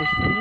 vocês têm